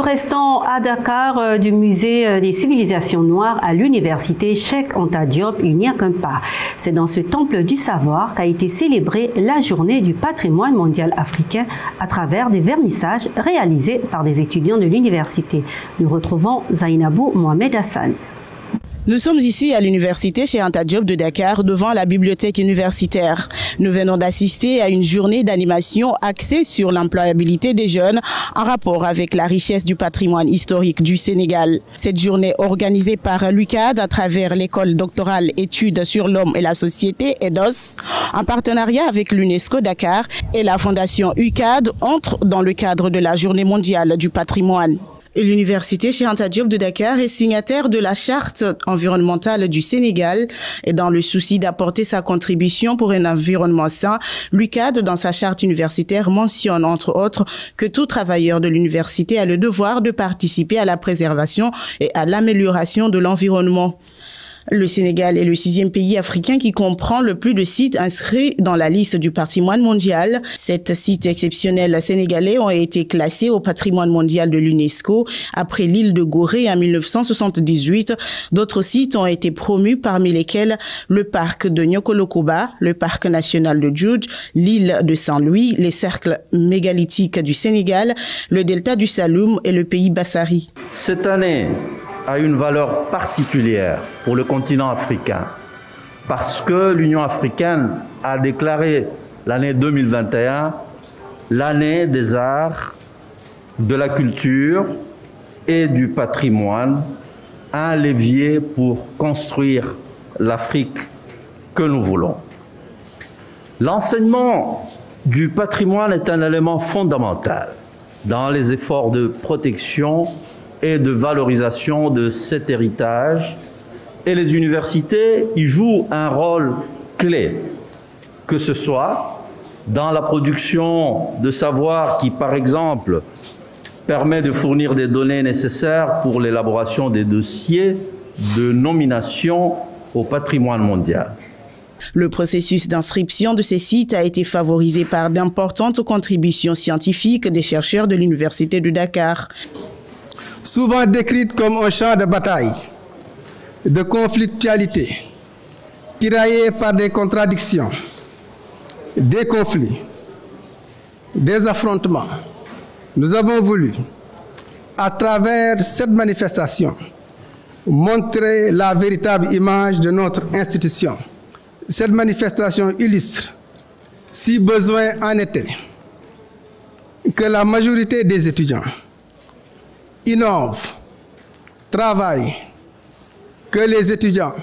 restons à Dakar euh, du musée euh, des civilisations noires à l'université Cheikh Anta Diop, il n'y a qu'un pas. C'est dans ce temple du savoir qu'a été célébrée la journée du patrimoine mondial africain à travers des vernissages réalisés par des étudiants de l'université. Nous retrouvons Zainabou Mohamed Hassan. Nous sommes ici à l'université chez Anta Diop de Dakar devant la bibliothèque universitaire. Nous venons d'assister à une journée d'animation axée sur l'employabilité des jeunes en rapport avec la richesse du patrimoine historique du Sénégal. Cette journée organisée par l'UCAD à travers l'école doctorale études sur l'homme et la société EDOS en partenariat avec l'UNESCO Dakar et la fondation UCAD entre dans le cadre de la journée mondiale du patrimoine. L'université Cheikh Diop de Dakar est signataire de la charte environnementale du Sénégal et dans le souci d'apporter sa contribution pour un environnement sain, l'UCAD dans sa charte universitaire mentionne entre autres que tout travailleur de l'université a le devoir de participer à la préservation et à l'amélioration de l'environnement. Le Sénégal est le sixième pays africain qui comprend le plus de sites inscrits dans la liste du patrimoine mondial. Sept sites exceptionnels sénégalais ont été classés au patrimoine mondial de l'UNESCO après l'île de Gorée en 1978. D'autres sites ont été promus parmi lesquels le parc de Nyokolokoba, le parc national de Djoudj, l'île de Saint-Louis, les cercles mégalithiques du Sénégal, le delta du Saloum et le pays Bassari. Cette année, a une valeur particulière pour le continent africain parce que l'Union africaine a déclaré l'année 2021 l'année des arts, de la culture et du patrimoine, un levier pour construire l'Afrique que nous voulons. L'enseignement du patrimoine est un élément fondamental dans les efforts de protection et de valorisation de cet héritage. Et les universités y jouent un rôle clé, que ce soit dans la production de savoir qui, par exemple, permet de fournir des données nécessaires pour l'élaboration des dossiers de nomination au patrimoine mondial. Le processus d'inscription de ces sites a été favorisé par d'importantes contributions scientifiques des chercheurs de l'Université de Dakar souvent décrite comme un champ de bataille, de conflictualité, tiraillé par des contradictions, des conflits, des affrontements. Nous avons voulu, à travers cette manifestation, montrer la véritable image de notre institution. Cette manifestation illustre, si besoin en était, que la majorité des étudiants innovent, travaillent, que les étudiants,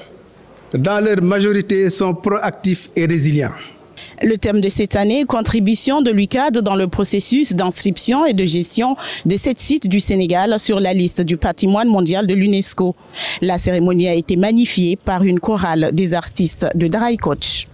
dans leur majorité, sont proactifs et résilients. Le thème de cette année, contribution de l'UCAD dans le processus d'inscription et de gestion de sept sites du Sénégal sur la liste du patrimoine mondial de l'UNESCO. La cérémonie a été magnifiée par une chorale des artistes de Dry Coach.